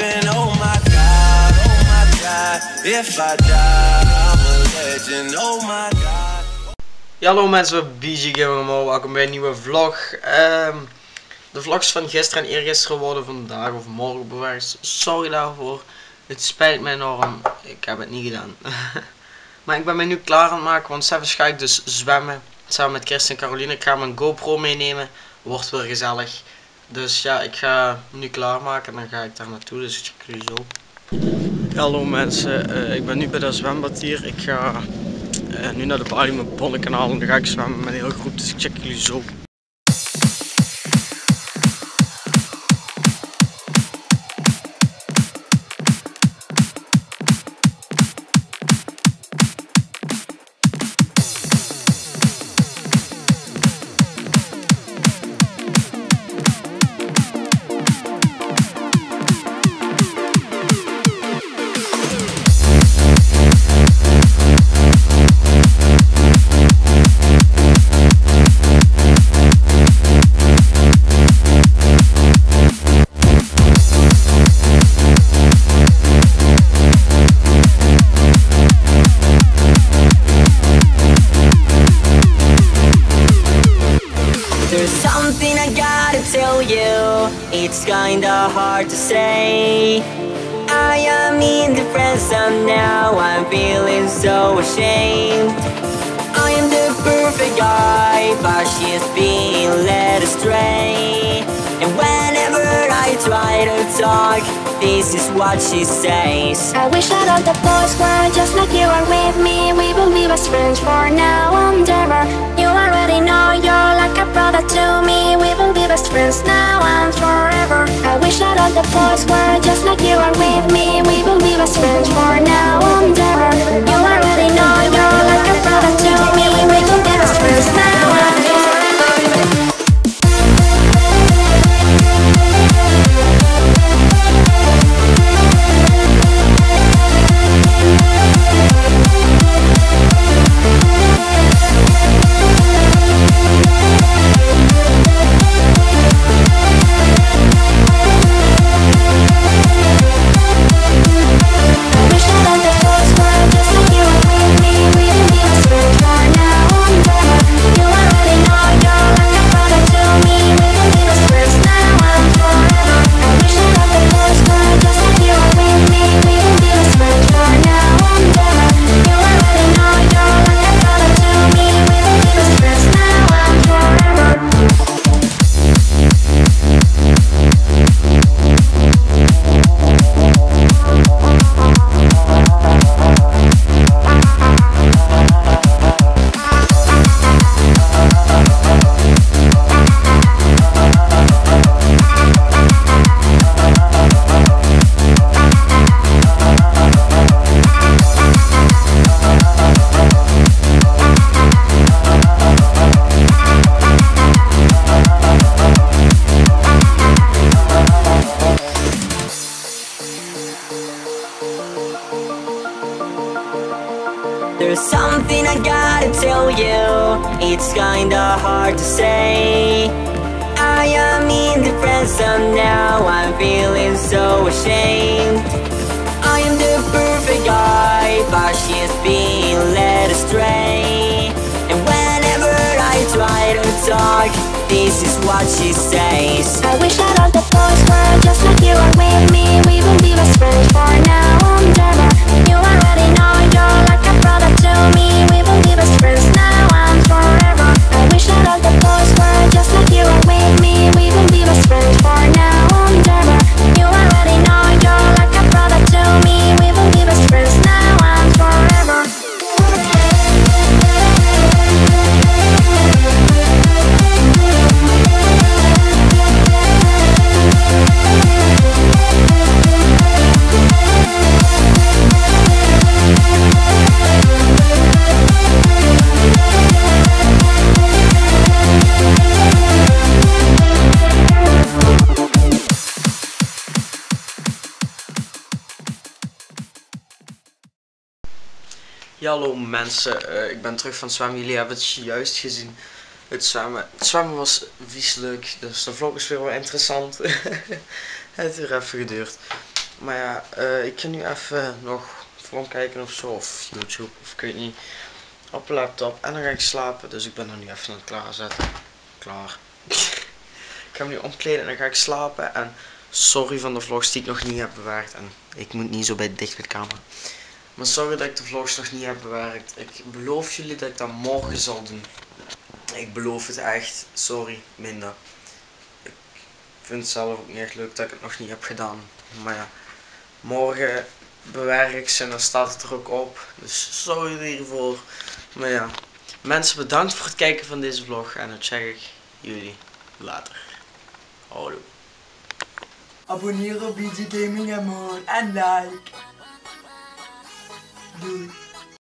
Oh my god, oh my god. If I die, I'm a legend. Oh my god. Ja, hallo mensen, BG Mo, welkom bij een nieuwe vlog. Ehm, de vlogs van gisteren en eergisteren worden vandaag of morgen bewaard. Sorry daarvoor. Het spijt me enorm. Ik heb het niet gedaan. maar ik ben me nu klaar aan het maken, want zelfs ga ik dus zwemmen. Samen met Kirsten en Caroline. Ik ga mijn GoPro meenemen. Wordt weer gezellig. Dus ja, ik ga nu klaarmaken en dan ga ik daar naartoe. Dus ik check jullie zo. hallo mensen, eh, ik ben nu bij de zwembad hier. Ik ga eh, nu naar de balie met Bonnekanaal en dan ga ik zwemmen met een hele groep. Dus ik check jullie zo. Gotta tell you. It's kinda hard to say. I am indifferent some now. I'm feeling so ashamed. I am the perfect guy, but she's being led astray. And whenever I try to talk, this is what she says. I wish that all the boys were just like you are with me. We will be best friends for now and ever. You already know you're like a brother to me. We will friends now and forever. I wish that all the boys were just like you are with me. We will be best friends for now and ever. There's something I gotta tell you. It's kinda hard to say. I am indifferent some now. I'm feeling so ashamed. I am the perfect guy, but she's being led astray. And whenever I try to talk, this is what she says. I wish that all the boys were just like you with me. Ja, hallo mensen, Eh, ik ben terug van het zwemmen. Jullie hebben het juist gezien. Het zwemmen, het zwemmen was vies leuk, dus de vlog is weer wel interessant. het heeft even geduurd. Maar ja, eh, ik ga nu even nog film kijken of zo, of YouTube, of ik weet niet, op laptop. En dan ga ik slapen, dus ik ben er nu even aan het klaarzetten. Klaar. ik ga me nu omkleden en dan ga ik slapen. En sorry van de vlogs die ik nog niet heb bewaard. En ik moet niet zo bij dicht de camera. Maar sorry dat ik de vlogs nog niet heb bewaard. Ik beloof jullie dat ik dat morgen zal doen. Ik beloof het echt. Sorry, minder. Ik vind het zelf ook niet echt leuk dat ik het nog niet heb gedaan. Maar ja, morgen bewerk ik ze en dan staat het er ook op. Dus sorry hiervoor. Maar ja, mensen bedankt voor het kijken van deze vlog. En dan check ik jullie later. Houdoe. Abonneer op BG Gaming Amor en like. Julie.